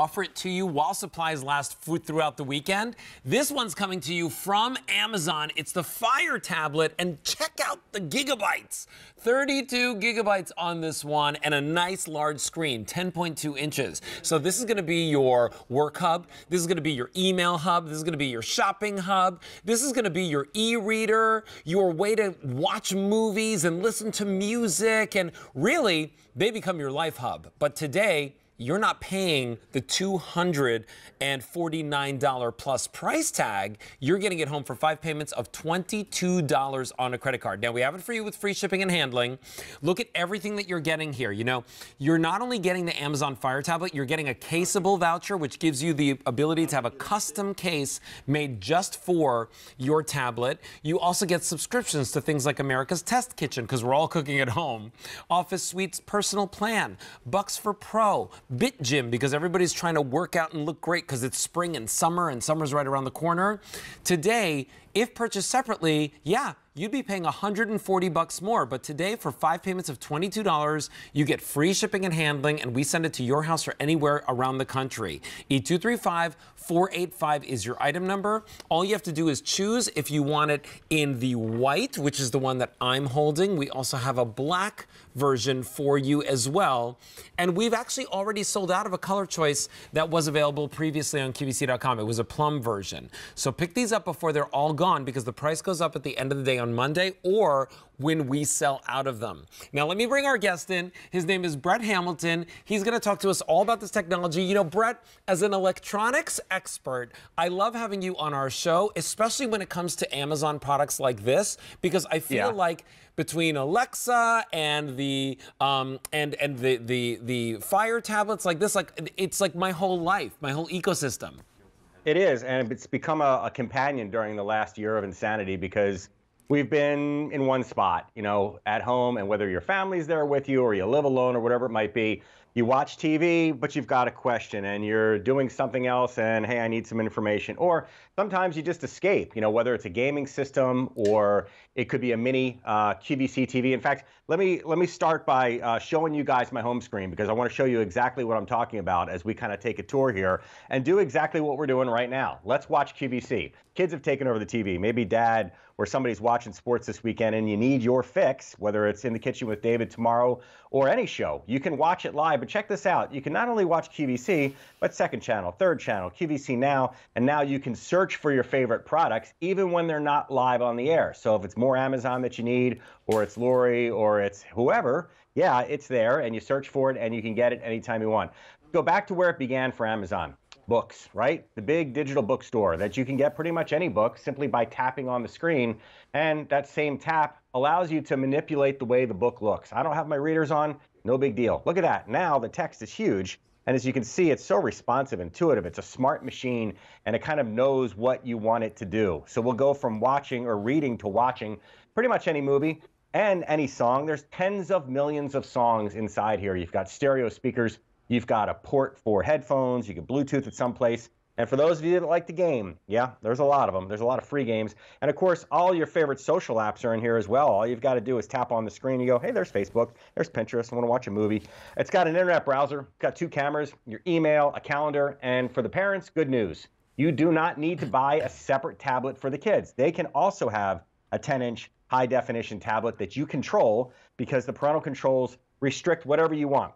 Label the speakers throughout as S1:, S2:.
S1: offer it to you while supplies last throughout the weekend. This one's coming to you from Amazon. It's the Fire tablet, and check out the gigabytes. 32 gigabytes on this one, and a nice large screen, 10.2 inches. So this is gonna be your work hub. This is gonna be your email hub. This is gonna be your shopping hub. This is gonna be your e-reader, your way to watch movies and listen to music, and really, they become your life hub. But today, you're not paying the $249 plus price tag. You're getting it home for five payments of $22 on a credit card. Now, we have it for you with free shipping and handling. Look at everything that you're getting here. You know, you're not only getting the Amazon Fire tablet, you're getting a caseable voucher, which gives you the ability to have a custom case made just for your tablet. You also get subscriptions to things like America's Test Kitchen, because we're all cooking at home, OfficeSuite's personal plan, Bucks for Pro, Bit Gym because everybody's trying to work out and look great because it's spring and summer and summer's right around the corner. Today, if purchased separately, yeah, you'd be paying 140 bucks more. But today, for five payments of $22, you get free shipping and handling, and we send it to your house or anywhere around the country. E235485 is your item number. All you have to do is choose if you want it in the white, which is the one that I'm holding. We also have a black version for you as well. And we've actually already sold out of a color choice that was available previously on QVC.com. It was a plum version. So pick these up before they're all gone because the price goes up at the end of the day on Monday or when we sell out of them. Now, let me bring our guest in. His name is Brett Hamilton. He's going to talk to us all about this technology. You know, Brett, as an electronics expert, I love having you on our show, especially when it comes to Amazon products like this, because I feel yeah. like between Alexa and the um, and and the the the Fire tablets like this, like it's like my whole life, my whole ecosystem.
S2: It is, and it's become a, a companion during the last year of insanity because we've been in one spot, you know, at home, and whether your family's there with you or you live alone or whatever it might be, you watch TV, but you've got a question and you're doing something else and hey, I need some information. Or sometimes you just escape, you know, whether it's a gaming system or it could be a mini uh, QVC TV. In fact, let me let me start by uh, showing you guys my home screen because I want to show you exactly what I'm talking about as we kind of take a tour here and do exactly what we're doing right now. Let's watch QVC. Kids have taken over the TV. Maybe dad or somebody's watching sports this weekend and you need your fix, whether it's in the kitchen with David tomorrow or any show. You can watch it live, but check this out. You can not only watch QVC, but second channel, third channel, QVC Now, and now you can search for your favorite products even when they're not live on the air. So if it's more Amazon that you need, or it's Lori, or it's whoever, yeah, it's there, and you search for it, and you can get it anytime you want. Go back to where it began for Amazon books, right? The big digital bookstore that you can get pretty much any book simply by tapping on the screen. And that same tap allows you to manipulate the way the book looks. I don't have my readers on, no big deal. Look at that. Now the text is huge. And as you can see, it's so responsive, intuitive. It's a smart machine, and it kind of knows what you want it to do. So we'll go from watching or reading to watching pretty much any movie and any song. There's tens of millions of songs inside here. You've got stereo speakers. You've got a port for headphones. You can Bluetooth it someplace. And for those of you that like the game, yeah, there's a lot of them. There's a lot of free games. And of course, all your favorite social apps are in here as well. All you've got to do is tap on the screen. You go, hey, there's Facebook, there's Pinterest. I want to watch a movie. It's got an internet browser, got two cameras, your email, a calendar. And for the parents, good news. You do not need to buy a separate tablet for the kids. They can also have a 10 inch high definition tablet that you control because the parental controls restrict whatever you want.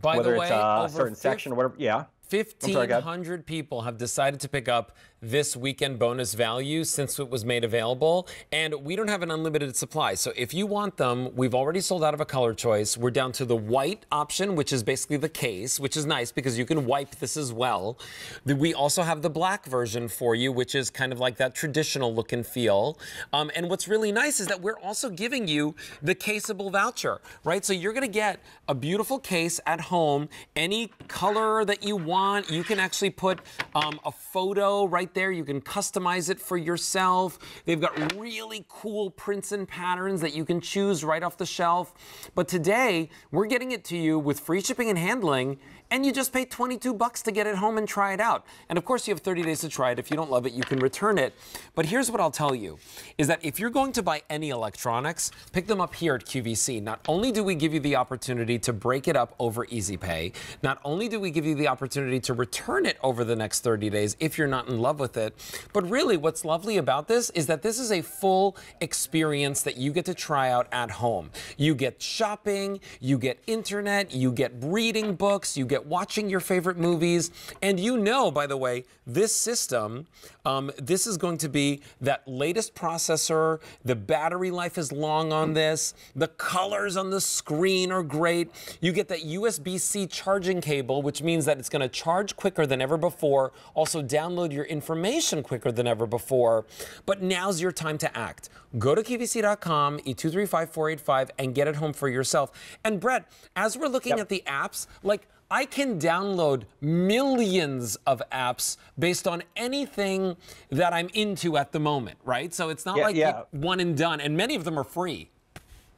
S1: By
S2: whether
S1: the way,
S2: it's a certain section or whatever. Yeah.
S1: 1,500 people have decided to pick up this weekend bonus value since it was made available. And we don't have an unlimited supply. So if you want them, we've already sold out of a color choice. We're down to the white option, which is basically the case, which is nice because you can wipe this as well. We also have the black version for you, which is kind of like that traditional look and feel. Um, and what's really nice is that we're also giving you the caseable voucher, right? So you're going to get a beautiful case at home, any color that you want. You can actually put um, a photo right there. You can customize it for yourself. They've got really cool prints and patterns that you can choose right off the shelf. But today, we're getting it to you with free shipping and handling and you just pay 22 bucks to get it home and try it out. And of course, you have 30 days to try it. If you don't love it, you can return it. But here's what I'll tell you is that if you're going to buy any electronics, pick them up here at QVC. Not only do we give you the opportunity to break it up over Easy Pay, not only do we give you the opportunity to return it over the next 30 days if you're not in love with it, but really what's lovely about this is that this is a full experience that you get to try out at home. You get shopping, you get internet, you get reading books, you get watching your favorite movies, and you know, by the way, this system, um, this is going to be that latest processor. The battery life is long on this. The colors on the screen are great. You get that USB-C charging cable, which means that it's going to charge quicker than ever before. Also, download your information quicker than ever before. But now's your time to act. Go to QVC.com, E235485, and get it home for yourself. And Brett, as we're looking
S2: Yep.
S1: at the apps, like I can download millions of apps based on anything that I'm into at the moment, right? So it's not
S2: Yeah,
S1: like
S2: yeah.
S1: one and done, and many of them are free.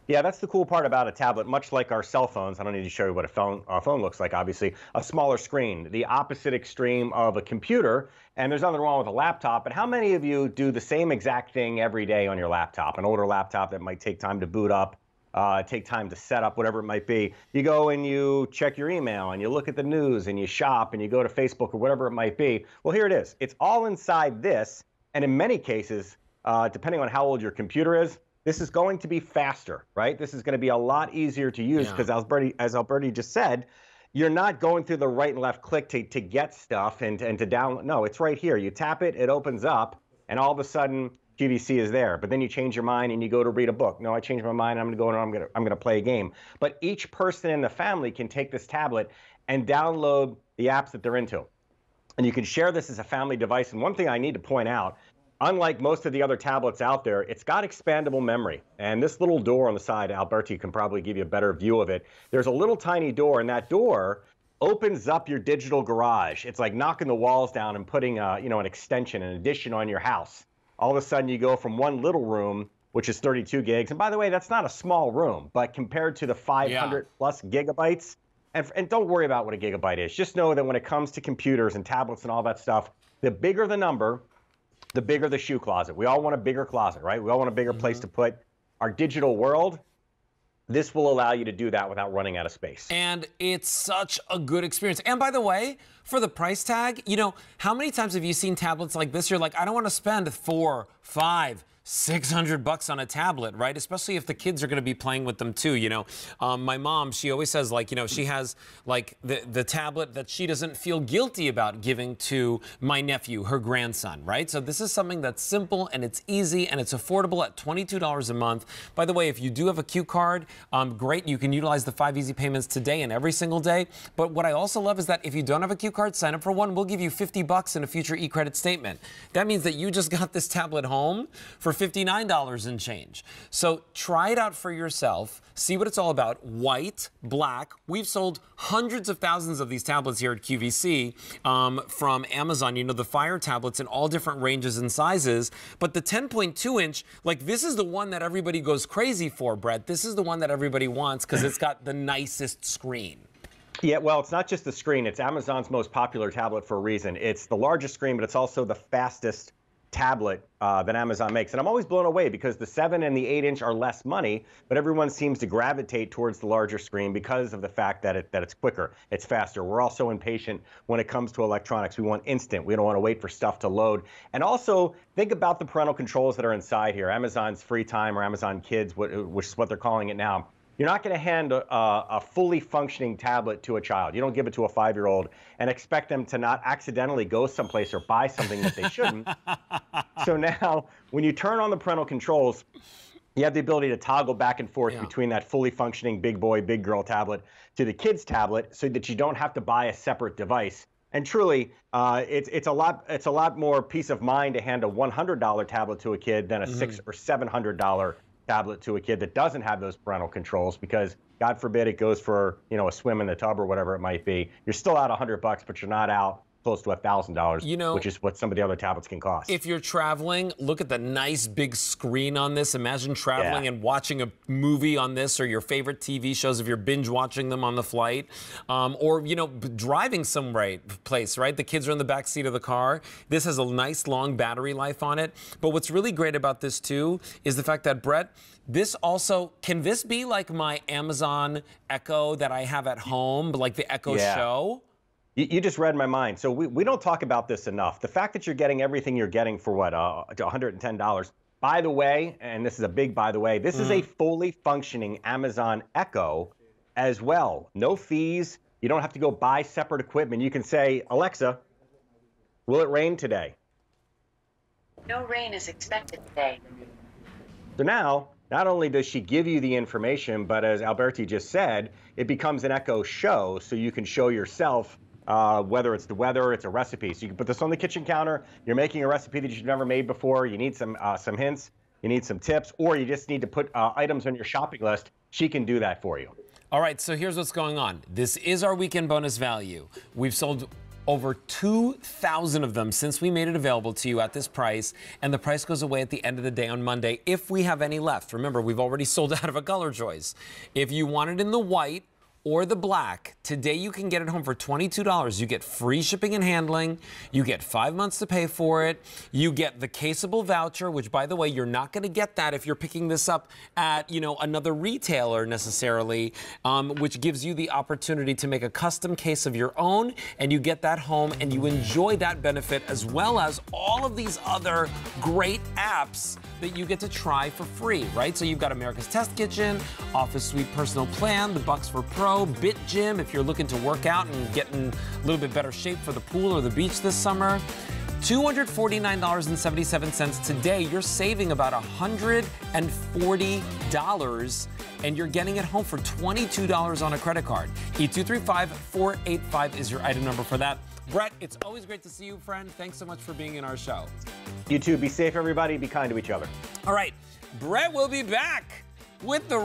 S2: Yeah, that's the cool part about a tablet. Much like our cell phones, I don't need to show you what a phone a phone looks like. Obviously, a smaller screen, the opposite extreme of a computer. And there's nothing wrong with a laptop. But how many of you do the same exact thing every day on your laptop? An older laptop that might take time to boot up, uh, take time to set up, whatever it might be. You go and you check your email and you look at the news and you shop and you go to Facebook or whatever it might be. Well, here it is. It's all inside this. And in many cases, uh, depending on how old your computer is, this is going to be faster, right? This is going to be a lot easier to use
S1: Yeah.
S2: because Alberti, as Alberti just said, you're not going through the right and left click to, to get stuff and, and to download. No, it's right here. You tap it, it opens up, and all of a sudden QVC is there. But then you change your mind and you go to read a book. No, I changed my mind. I'm going to go and I'm going to I'm going to play a game. But each person in the family can take this tablet and download the apps that they're into and you can share this as a family device. And one thing I need to point out, unlike most of the other tablets out there, it's got expandable memory. And this little door on the side, Alberti can probably give you a better view of it. There's a little tiny door, and that door opens up your digital garage. It's like knocking the walls down and putting, uh, you know, an extension, an addition on your house. All of a sudden, you go from one little room, which is 32 gigs. And by the way, that's not a small room, but compared to the 500 plus gigabytes, and, and don't worry about what a gigabyte is. Just know that when it comes to computers and tablets and all that stuff, the bigger the number, the bigger the shoe closet. We all want a bigger closet, right? We all want a bigger place mm-hmm. to put our digital world. This will allow you to do that without running out of space.
S1: And it's such a good experience. And by the way, for the price tag, you know, how many times have you seen tablets like this? You're like, I don't want to spend four, five, 600 bucks on a tablet, right? Especially if the kids are going to be playing with them too. You know, um, my mom, she always says, like, you know, she has like the, the tablet that she doesn't feel guilty about giving to my nephew, her grandson, right? So this is something that's simple and it's easy and it's affordable at $22 a month. By the way, if you do have a Q card, um, great. You can utilize the five easy payments today and every single day. But what I also love is that if you don't have a Q card, sign up for one. We'll give you 50 bucks in a future e-credit statement. That means that you just got this tablet home for $59 and change. So try it out for yourself. See what it's all about. White, black. We've sold hundreds of thousands of these tablets here at QVC um, from Amazon. You know, the Fire tablets in all different ranges and sizes. But the 10.2 inch, like this is the one that everybody goes crazy for, Brett. This is the one that everybody wants because it's got the nicest screen.
S2: Yeah, well, it's not just the screen. It's Amazon's most popular tablet for a reason. It's the largest screen, but it's also the fastest tablet uh, that Amazon makes. And I'm always blown away because the 7 and the 8 inch are less money, but everyone seems to gravitate towards the larger screen because of the fact that, it, that it's quicker, it's faster. We're also impatient when it comes to electronics. We want instant. We don't want to wait for stuff to load. And also, think about the parental controls that are inside here. Amazon's FreeTime or Amazon Kids, which is what they're calling it now. You're not going to hand a, a, fully functioning tablet to a child. You don't give it to a five year old and expect them to not accidentally go someplace or buy something that they shouldn't. so now, when you turn on the parental controls, you have the ability to toggle back and forth
S1: Yeah.
S2: between that fully functioning big boy, big girl tablet to the kid's tablet so that you don't have to buy a separate device. And truly, uh, it's, it's, a lot, it's a lot more peace of mind to hand a $100 tablet to a kid than a six or $700 tablet to a kid that doesn't have those parental controls because God forbid it goes for you know a swim in the tub or whatever it might be. You're still out 100 bucks, but you're not out close to a thousand dollars,
S1: You know-
S2: which is what some of the other tablets can cost.
S1: If you're traveling, look at the nice big screen on this. Imagine traveling
S2: Yeah.
S1: and watching a movie on this or your favorite TV shows if you're binge watching them on the flight. Um, or, you know, driving some right place, right? The kids are in the back seat of the car. This has a nice long battery life on it. But what's really great about this, too, is the fact that, Brett, this also, can this be like my Amazon Echo that I have at home, like the Echo
S2: Yeah.
S1: Show?
S2: You, you just read my mind. So we, we don't talk about this enough. The fact that you're getting everything you're getting for what, uh, $110. By the way, and this is a big by the way, this is a fully functioning Amazon Echo as well. No fees. You don't have to go buy separate equipment. You can say, Alexa, will it rain today?
S3: No rain is expected today.
S2: So now, not only does she give you the information, but as Alberti just said, it becomes an Echo show, so you can show yourself uh, whether it's the weather, it's a recipe. So you can put this on the kitchen counter. You're making a recipe that you've never made before. You need some uh, some hints. You need some tips, or you just need to put uh, items on your shopping list. She can do that for you.
S1: All right, so here's what's going on. This is our weekend bonus value. We've sold over 2,000 of them since we made it available to you at this price, and the price goes away at the end of the day on Monday if we have any left. Remember, we've already sold out of a color choice. If you want it in the white, or the black. Today you can get it home for $22. You get free shipping and handling. You get five months to pay for it. You get the caseable voucher, which by the way, you're not going to get that if you're picking this up at, you know, another retailer necessarily, um, which gives you the opportunity to make a custom case of your own and you get that home and you enjoy that benefit as well as all of these other great apps that you get to try for free, right? So you've got America's Test Kitchen, OfficeSuite Personal Plan, the Bucks for Pro, Bit Gym if you're looking to work out and get in a little bit better shape for the pool or the beach this summer. $249.77 today. You're saving about $140 and you're getting it home for $22 on a credit card. E235-485 is your item number for that. Brett, it's always great to see you, friend. Thanks so much for being in our show.
S2: You too. Be safe, everybody. Be kind to each other.
S1: All right, Brett will be back with the